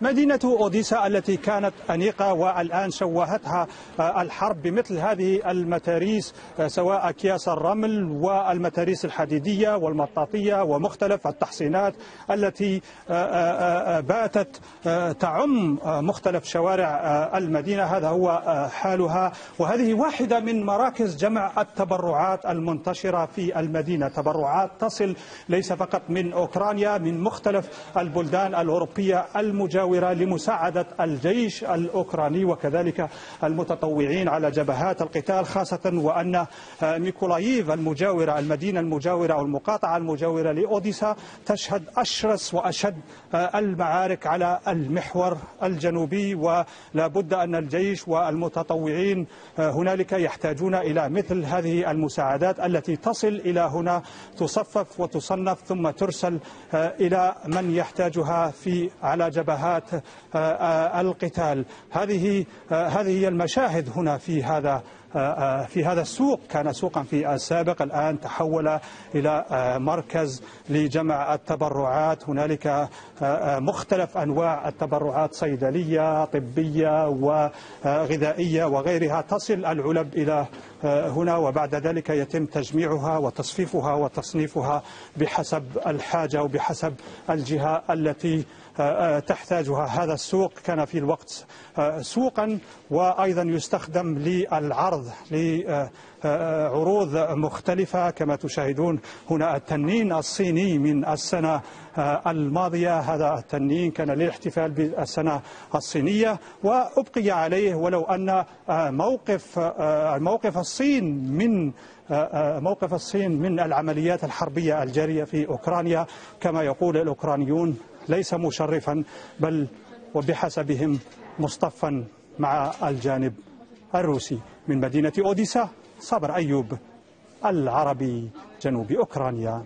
مدينة أوديسا التي كانت أنيقة والآن شوهتها الحرب بمثل هذه المتاريس سواء أكياس الرمل والمتاريس الحديدية والمطاطية ومختلف التحصينات التي باتت تعم مختلف شوارع المدينة. هذا هو حالها. وهذه واحدة من مراكز جمع التبرعات المنتشرة في المدينة. تبرعات تصل ليس فقط من أوكرانيا من مختلف البلدان الأوروبية المجاورة المجاورة لمساعدة الجيش الأوكراني وكذلك المتطوعين على جبهات القتال خاصة وأن ميكولاييف المجاورة المدينة المجاورة أو المقاطعة المجاورة لأوديسا تشهد أشرس وأشد المعارك على المحور الجنوبي. ولا بد أن الجيش والمتطوعين هنالك يحتاجون إلى مثل هذه المساعدات التي تصل إلى هنا تصفف وتصنف ثم ترسل إلى من يحتاجها في على جبهات آه، آه، القتال. هذه آه، هذه هي المشاهد هنا في هذا في هذا السوق كان سوقا في السابق الآن تحول إلى مركز لجمع التبرعات. هنالك مختلف أنواع التبرعات صيدلية طبية وغذائية وغيرها. تصل العلب إلى هنا وبعد ذلك يتم تجميعها وتصفيفها وتصنيفها بحسب الحاجة وبحسب الجهة التي تحتاجها. هذا السوق كان في الوقت سوقا وأيضا يستخدم للعرض لعروض مختلفة كما تشاهدون هنا التنين الصيني من السنة الماضية. هذا التنين كان للاحتفال بالسنة الصينية وأبقي عليه ولو أن موقف موقف الصين من موقف الصين من العمليات الحربية الجارية في أوكرانيا. كما يقول الأوكرانيون ليس مشرفا بل وبحسبهم مصطفا مع الجانب الروسي من مدينة أوديسا صبر أيوب العربي جنوب أوكرانيا.